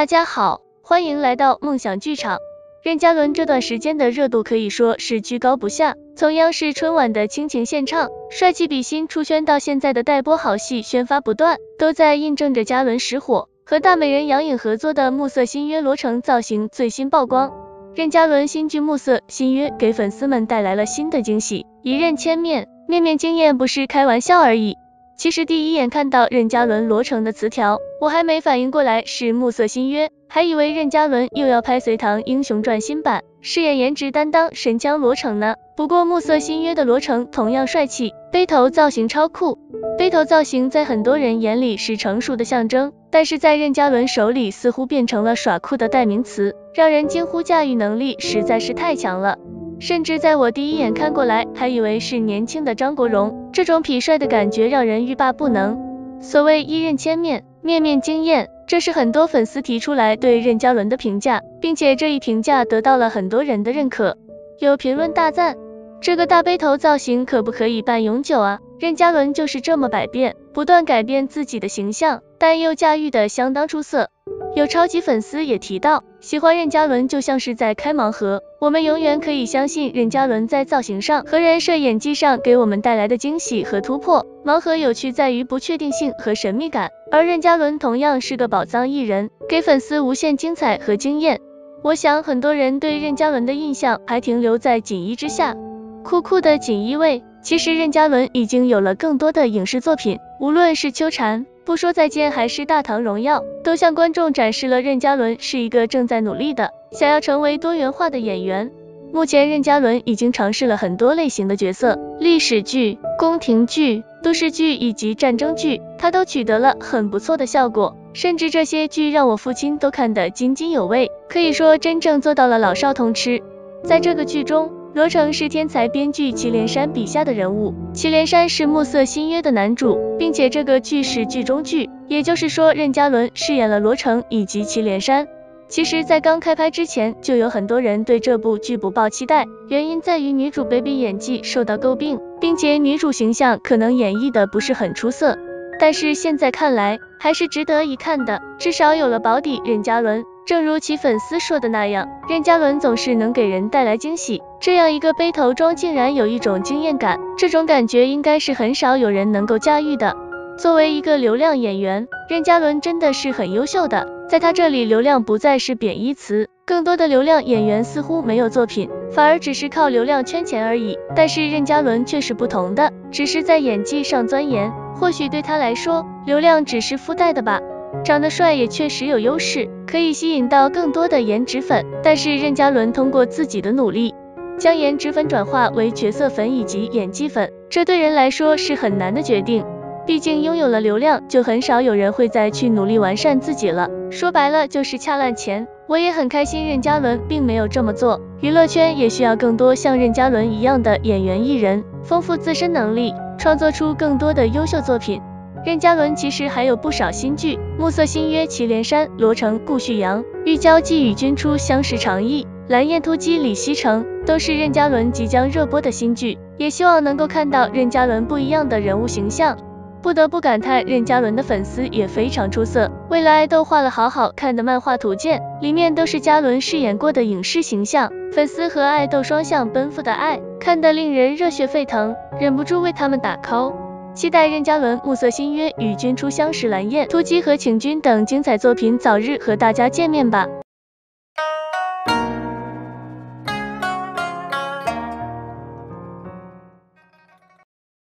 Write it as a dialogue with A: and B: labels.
A: 大家好，欢迎来到梦想剧场。任嘉伦这段时间的热度可以说是居高不下，从央视春晚的亲情献唱、帅气比心出圈到现在的待播好戏宣发不断，都在印证着嘉伦实火。和大美人杨颖合作的暮色新约罗成造型最新曝光，任嘉伦新剧《暮色新约》给粉丝们带来了新的惊喜，一任千面，面面惊艳不是开玩笑而已。其实第一眼看到任嘉伦罗成的词条，我还没反应过来是暮色新约，还以为任嘉伦又要拍《隋唐英雄传》新版，饰演颜值担当神枪罗成呢。不过暮色新约的罗成同样帅气，背头造型超酷。背头造型在很多人眼里是成熟的象征，但是在任嘉伦手里似乎变成了耍酷的代名词，让人惊呼驾驭能力实在是太强了。甚至在我第一眼看过来，还以为是年轻的张国荣，这种痞帅的感觉让人欲罢不能。所谓一任千面，面面惊艳，这是很多粉丝提出来对任嘉伦的评价，并且这一评价得到了很多人的认可。有评论大赞，这个大背头造型可不可以办永久啊？任嘉伦就是这么百变，不断改变自己的形象，但又驾驭的相当出色。有超级粉丝也提到，喜欢任嘉伦就像是在开盲盒，我们永远可以相信任嘉伦在造型上和人设演技上给我们带来的惊喜和突破。盲盒有趣在于不确定性和神秘感，而任嘉伦同样是个宝藏艺人，给粉丝无限精彩和惊艳。我想很多人对任嘉伦的印象还停留在锦衣之下，酷酷的锦衣卫。其实任嘉伦已经有了更多的影视作品，无论是秋蝉。不说再见还是大唐荣耀，都向观众展示了任嘉伦是一个正在努力的，想要成为多元化的演员。目前任嘉伦已经尝试了很多类型的角色，历史剧、宫廷剧、都市剧以及战争剧，他都取得了很不错的效果，甚至这些剧让我父亲都看得津津有味，可以说真正做到了老少通吃。在这个剧中。罗成是天才编剧祁连山笔下的人物，祁连山是暮色新约的男主，并且这个剧是剧中剧，也就是说任嘉伦饰演了罗成以及祁连山。其实，在刚开拍之前，就有很多人对这部剧不抱期待，原因在于女主 baby 演技受到诟病，并且女主形象可能演绎的不是很出色。但是现在看来，还是值得一看的，至少有了保底任嘉伦。正如其粉丝说的那样，任嘉伦总是能给人带来惊喜。这样一个背头装竟然有一种惊艳感，这种感觉应该是很少有人能够驾驭的。作为一个流量演员，任嘉伦真的是很优秀的。在他这里，流量不再是贬义词，更多的流量演员似乎没有作品，反而只是靠流量圈钱而已。但是任嘉伦却是不同的，只是在演技上钻研。或许对他来说，流量只是附带的吧。长得帅也确实有优势，可以吸引到更多的颜值粉。但是任嘉伦通过自己的努力，将颜值粉转化为角色粉以及演技粉，这对人来说是很难的决定。毕竟拥有了流量，就很少有人会再去努力完善自己了。说白了就是恰烂钱。我也很开心任嘉伦并没有这么做。娱乐圈也需要更多像任嘉伦一样的演员艺人，丰富自身能力，创作出更多的优秀作品。任嘉伦其实还有不少新剧，《暮色新约》祁连山、罗成、顾旭阳、玉娇寄与君初相识长忆、蓝焰突击李西成，都是任嘉伦即将热播的新剧，也希望能够看到任嘉伦不一样的人物形象。不得不感叹，任嘉伦的粉丝也非常出色，为了爱豆画了好好看的漫画图鉴，里面都是嘉伦饰演过的影视形象，粉丝和爱豆双向奔赴的爱，看得令人热血沸腾，忍不住为他们打 call。期待任嘉伦《暮色新约》与君初相识、蓝燕突击和请君等精彩作品早日和大家见面吧。